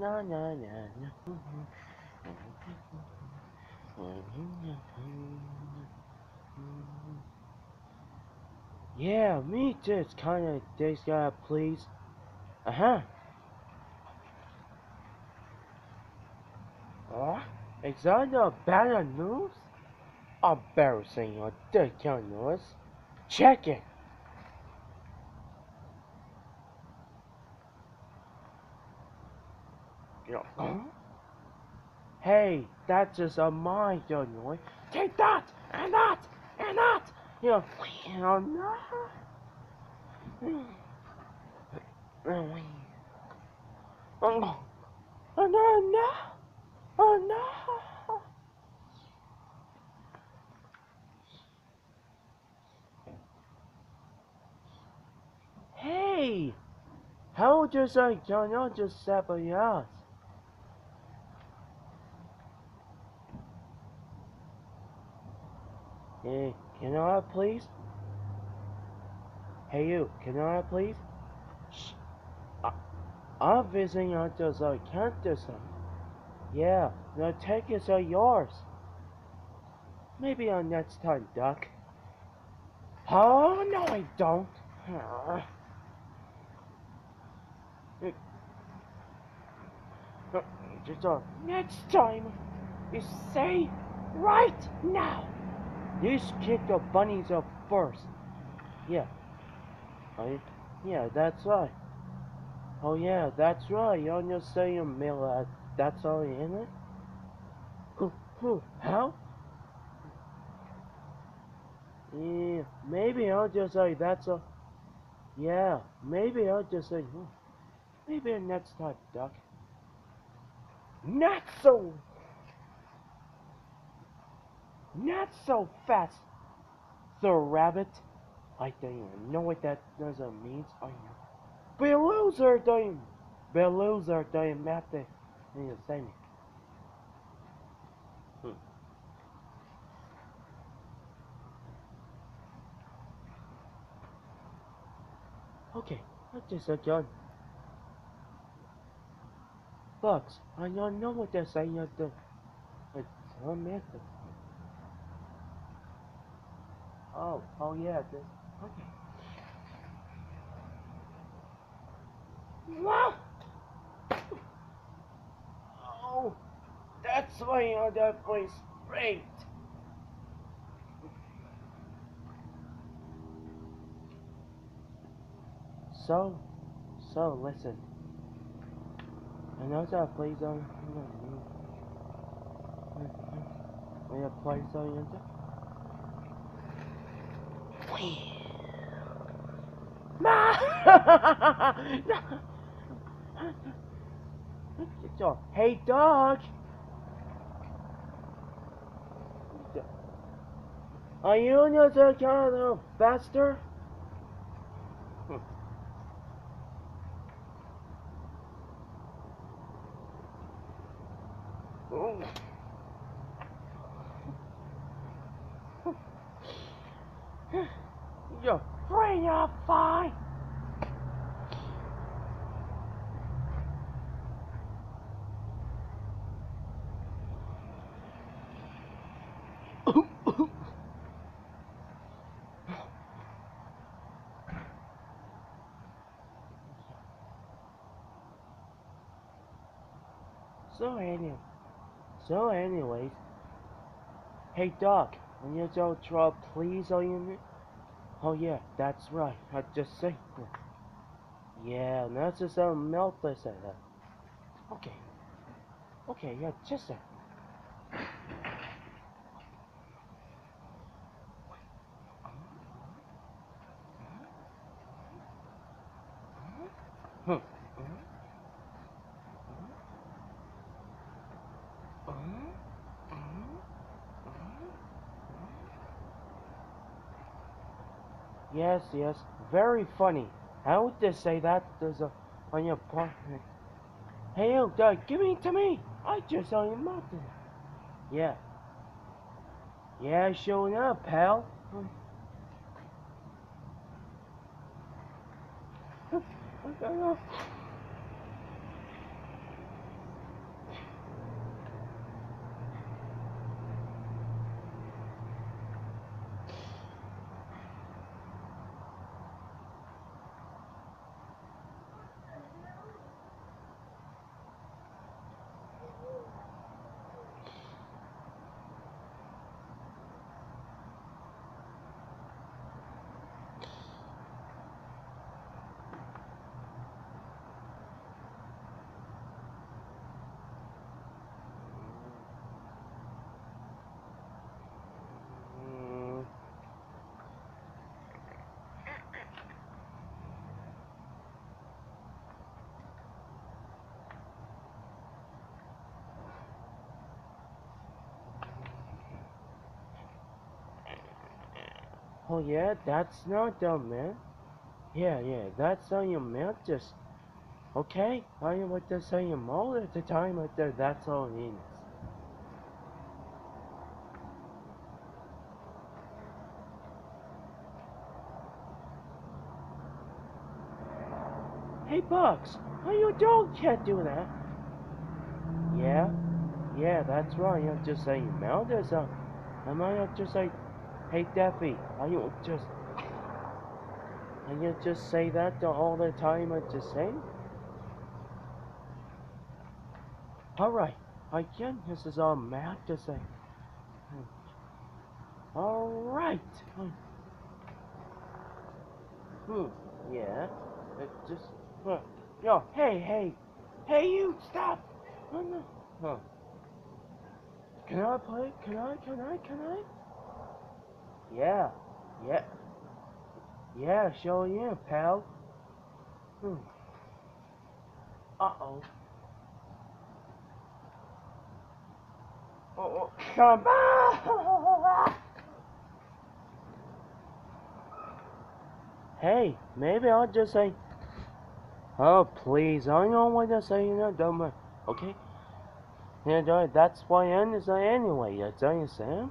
na na na na. Yeah, me too. It's kind of this guy, please. Uh huh. Oh, is that the bad news? Embarrassing or the kind news? Check it. Yeah. Huh? Hey, that's just a mind noise. Take that and that and that. You know, oh, oh no. Oh, oh no. Oh no. Hey, how uh, just like you're not just somebody else? Hey, can I please? Hey you, can I please? Shh. I, I'm visiting on those uh, cactus. uh, Yeah, the tickets are yours. Maybe on next time, Duck. Oh, no I don't. Uh, uh, Just uh, next time. You say right now. These kick the bunnies up first. Yeah. I, yeah, that's right. Oh yeah, that's right. You're just saying mail uh, that's all in it? Who who how? Yeah, maybe I'll just say that's a Yeah, maybe I'll just say hmm, maybe next time, Duck. Not so not so fast, Sir Rabbit. I don't even know what that doesn't mean. I know. Beloser time. Beloser time after. You say me. Hmm. Okay, I just a John. Bugs, I don't know what they're saying at the. It's a method. Oh, oh yeah, this. Okay. Wow! Oh, that's why I that place great. So, so listen. Another place on. We have place on Ma! hey, dog! Are you not a kind of bastard? Oh. Hmm. You're free, you're fine. so anyway, so anyways, hey Doc, when you don't draw please on your Oh yeah, that's right. I just said that. Yeah, that's just a melt I said that. Okay. Okay, yeah, just a Huh. Yes, yes, very funny. How would they say that? There's a on your part. Hey, oh, Doug, give it to me. I just saw your mouth. Yeah. Yeah, showing up, pal. Oh yeah, that's not dumb, man. Yeah, yeah, that's how you meant. Just okay. I am what they're saying all at the time. Right there, that's all it is. Hey, Bugs, how you dog Can't do that. Yeah, yeah, that's right. You just say you mouth or something. Am I not just like, hey, Daffy, are you just, and you just say that all the time? I just say. All right, I can. This is all mad to say. All right. Hmm. Yeah. It just. Huh. Yo. Hey. Hey. Hey. You. Stop. Huh. Can I play? Can I? Can I? Can I? Yeah. Yeah. Yeah. Sure. Yeah, pal. Hmm. Uh oh. Oh, come on! Hey, maybe I'll just say, oh please, I don't want to say you know, don't mind. Okay? Yeah, that's why I understand anyway, you understand?